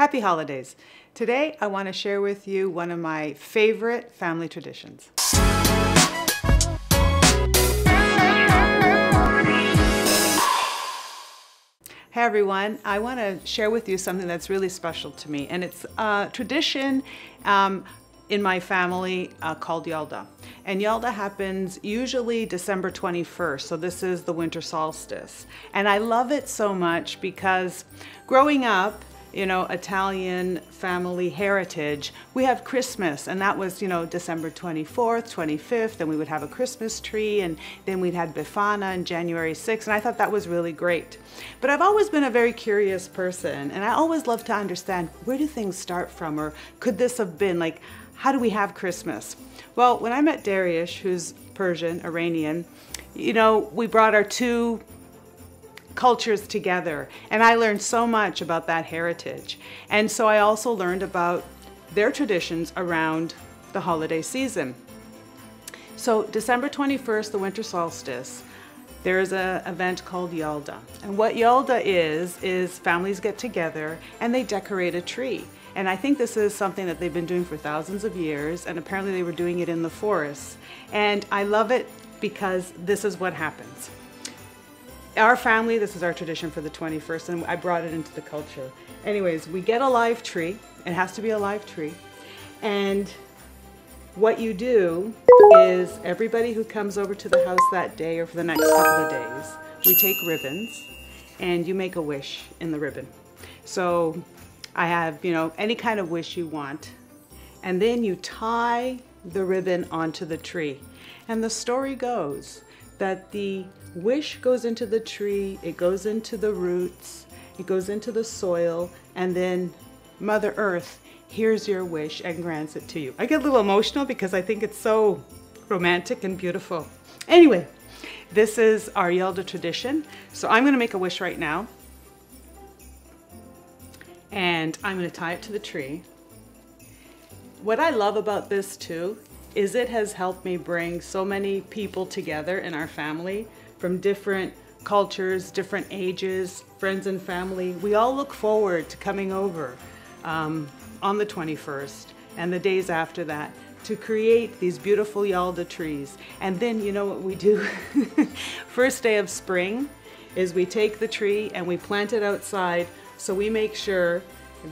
Happy holidays. Today I want to share with you one of my favorite family traditions. Hey everyone, I want to share with you something that's really special to me and it's a tradition um, in my family uh, called Yalda. And Yalda happens usually December 21st, so this is the winter solstice. And I love it so much because growing up, you know, Italian family heritage, we have Christmas, and that was, you know, December 24th, 25th, and we would have a Christmas tree, and then we'd had Befana on January 6th, and I thought that was really great. But I've always been a very curious person, and I always love to understand where do things start from, or could this have been, like, how do we have Christmas? Well, when I met Darius, who's Persian, Iranian, you know, we brought our two cultures together. And I learned so much about that heritage. And so I also learned about their traditions around the holiday season. So December 21st, the winter solstice, there's an event called Yalda. And what Yalda is, is families get together and they decorate a tree. And I think this is something that they've been doing for thousands of years, and apparently they were doing it in the forest. And I love it because this is what happens our family, this is our tradition for the 21st, and I brought it into the culture. Anyways, we get a live tree. It has to be a live tree. And what you do is everybody who comes over to the house that day or for the next couple of days, we take ribbons and you make a wish in the ribbon. So I have, you know, any kind of wish you want. And then you tie the ribbon onto the tree. And the story goes that the wish goes into the tree, it goes into the roots, it goes into the soil, and then Mother Earth hears your wish and grants it to you. I get a little emotional because I think it's so romantic and beautiful. Anyway, this is our Yalda tradition. So I'm gonna make a wish right now. And I'm gonna tie it to the tree. What I love about this too is it has helped me bring so many people together in our family from different cultures, different ages, friends and family. We all look forward to coming over um, on the 21st and the days after that to create these beautiful Yalda trees. And then you know what we do? First day of spring is we take the tree and we plant it outside so we make sure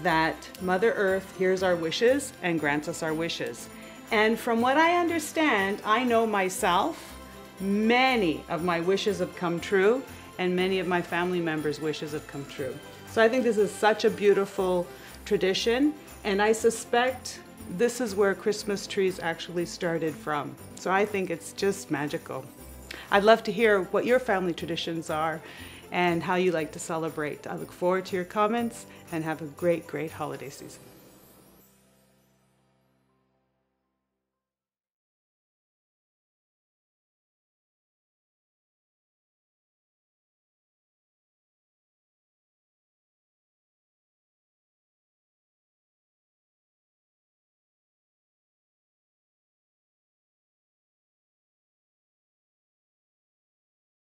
that Mother Earth hears our wishes and grants us our wishes. And from what I understand, I know myself, many of my wishes have come true and many of my family members' wishes have come true. So I think this is such a beautiful tradition and I suspect this is where Christmas trees actually started from. So I think it's just magical. I'd love to hear what your family traditions are and how you like to celebrate. I look forward to your comments and have a great, great holiday season.